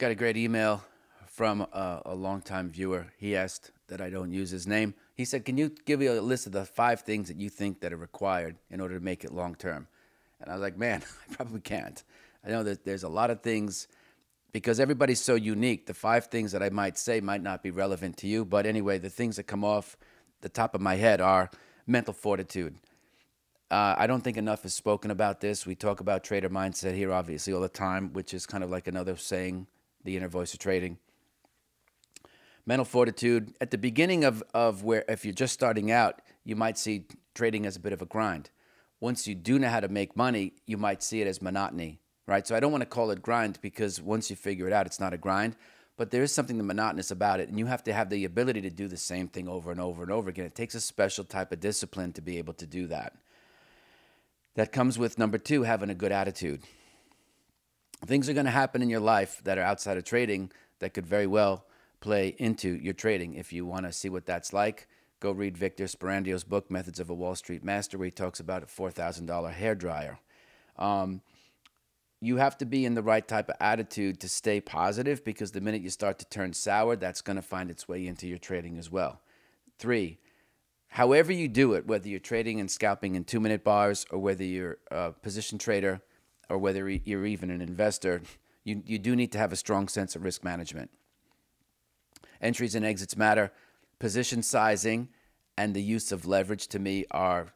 Got a great email from a, a longtime viewer. He asked that I don't use his name. He said, "Can you give me a list of the five things that you think that are required in order to make it long term?" And I was like, "Man, I probably can't. I know that there's a lot of things because everybody's so unique. The five things that I might say might not be relevant to you, but anyway, the things that come off the top of my head are mental fortitude." Uh, I don't think enough is spoken about this. We talk about trader mindset here, obviously, all the time, which is kind of like another saying the inner voice of trading. Mental fortitude. At the beginning of, of where, if you're just starting out, you might see trading as a bit of a grind. Once you do know how to make money, you might see it as monotony, right? So I don't want to call it grind because once you figure it out, it's not a grind. But there is something monotonous about it, and you have to have the ability to do the same thing over and over and over again. It takes a special type of discipline to be able to do that. That comes with number two, having a good attitude things are going to happen in your life that are outside of trading that could very well play into your trading. If you want to see what that's like, go read Victor Sperandeo's book, Methods of a Wall Street Master, where he talks about a $4,000 hair dryer. Um, you have to be in the right type of attitude to stay positive because the minute you start to turn sour, that's going to find its way into your trading as well. Three, however you do it, whether you're trading and scalping in two minute bars or whether you're a position trader or whether you're even an investor, you, you do need to have a strong sense of risk management. Entries and exits matter. Position sizing and the use of leverage to me are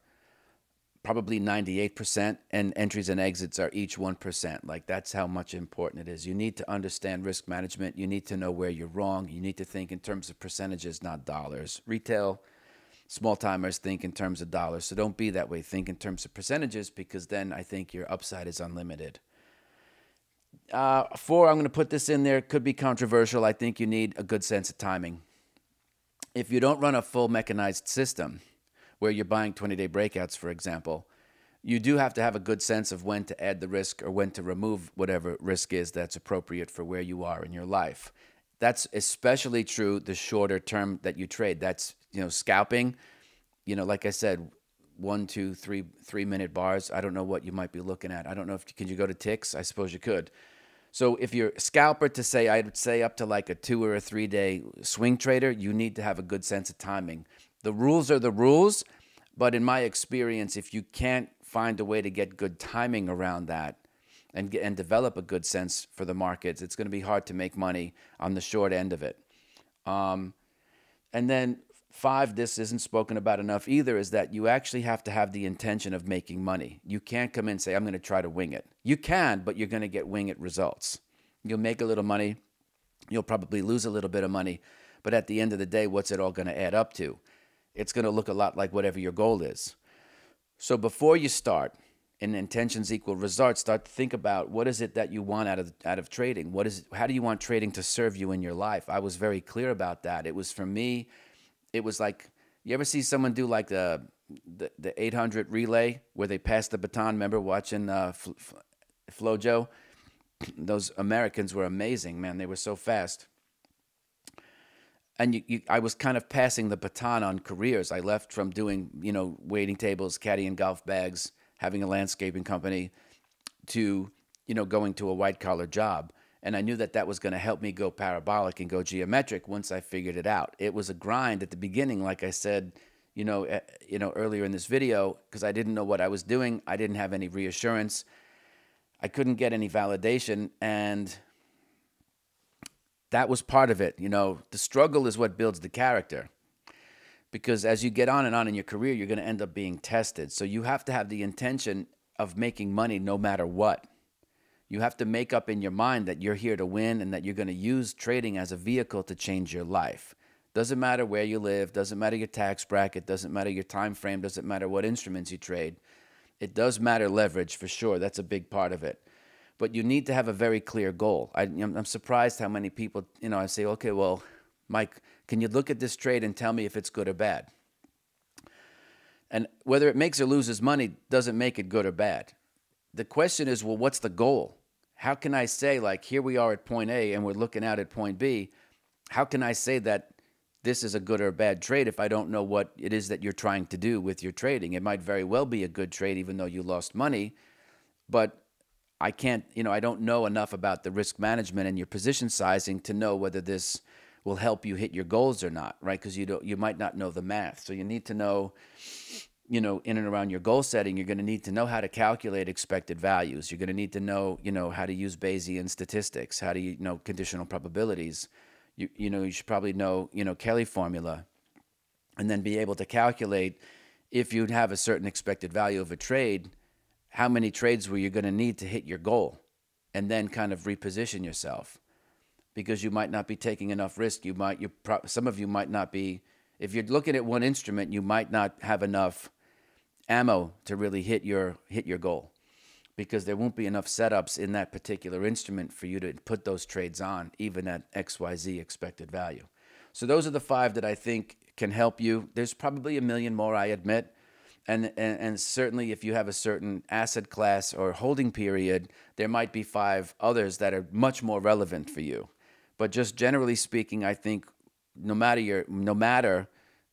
probably 98%, and entries and exits are each 1%. Like that's how much important it is. You need to understand risk management. You need to know where you're wrong. You need to think in terms of percentages, not dollars. Retail small timers think in terms of dollars. So don't be that way. Think in terms of percentages because then I think your upside is unlimited. Uh, four, I'm going to put this in there. Could be controversial. I think you need a good sense of timing. If you don't run a full mechanized system where you're buying 20 day breakouts, for example, you do have to have a good sense of when to add the risk or when to remove whatever risk is that's appropriate for where you are in your life. That's especially true the shorter term that you trade. That's you know scalping. You know, like I said, one, two, three, three minute bars. I don't know what you might be looking at. I don't know if can you go to ticks. I suppose you could. So if you're a scalper to say, I'd say up to like a two or a three day swing trader, you need to have a good sense of timing. The rules are the rules, but in my experience, if you can't find a way to get good timing around that, and get, and develop a good sense for the markets, it's going to be hard to make money on the short end of it. Um, and then five, this isn't spoken about enough either, is that you actually have to have the intention of making money. You can't come in and say, I'm going to try to wing it. You can, but you're going to get wing it results. You'll make a little money. You'll probably lose a little bit of money. But at the end of the day, what's it all going to add up to? It's going to look a lot like whatever your goal is. So before you start, and intentions equal results, start to think about what is it that you want out of out of trading. What is how do you want trading to serve you in your life? I was very clear about that. It was for me, it was like you ever see someone do like the the, the 800 relay where they pass the baton. Remember watching uh, FloJo? Those Americans were amazing, man. They were so fast. And you, you, I was kind of passing the baton on careers. I left from doing, you know, waiting tables, caddy and golf bags, having a landscaping company to you know going to a white collar job and I knew that that was going to help me go parabolic and go geometric once I figured it out. It was a grind at the beginning, like I said, you know, uh, you know earlier in this video, because I didn't know what I was doing. I didn't have any reassurance. I couldn't get any validation, and that was part of it. You know, the struggle is what builds the character because as you get on and on in your career, you're going to end up being tested. So you have to have the intention of making money no matter what. You have to make up in your mind that you're here to win and that you're going to use trading as a vehicle to change your life. Doesn't matter where you live, doesn't matter your tax bracket, doesn't matter your time frame, doesn't matter what instruments you trade. It does matter leverage for sure. That's a big part of it. But you need to have a very clear goal. I, am surprised how many people, you know, I say, okay, well, Mike, can you look at this trade and tell me if it's good or bad? And whether it makes or loses money doesn't make it good or bad. The question is, well, what's the goal? How can I say, like, here we are at point A and we're looking out at point B? How can I say that this is a good or a bad trade if I don't know what it is that you're trying to do with your trading? It might very well be a good trade, even though you lost money. But I can't, you know, I don't know enough about the risk management and your position sizing to know whether this will help you hit your goals or not, right? Because you don't, you might not know the math. So you need to know, you know, in and around your goal setting, you're going to need to know how to calculate expected values. You're going to need to know, you know, how to use Bayesian statistics, how to, you know, conditional probabilities. You, you know, you should probably know, you know, Kelly formula, and then be able to calculate if you'd have a certain expected value of a trade, how many trades were you going to need to hit your goal, and then kind of reposition yourself because you might not be taking enough risk. You might, you some of you might not be. If you're looking at one instrument, you might not have enough ammo to really hit your hit your goal because there won't be enough setups in that particular instrument for you to put those trades on, even at XYZ expected value. So those are the five that I think can help you. There's probably a million more, I admit. And, and, and certainly if you have a certain asset class or holding period, there might be five others that are much more relevant for you. But just generally speaking, I think no matter your no matter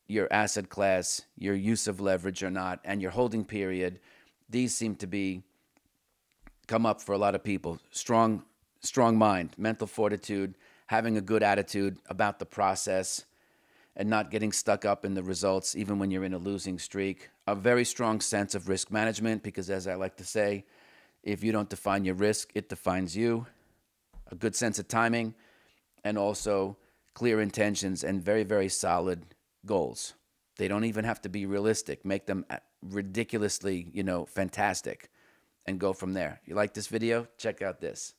your asset class, your use of leverage or not, and your holding period, these seem to be come up for a lot of people. Strong strong mind, mental fortitude, having a good attitude about the process and not getting stuck up in the results even when you're in a losing streak. A very strong sense of risk management because as I like to say, if you don't define your risk, it defines you. A good sense of timing and also clear intentions and very, very solid goals. They don't even have to be realistic. Make them uh, ridiculously, you know, fantastic and go from there. You like this video? Check out this.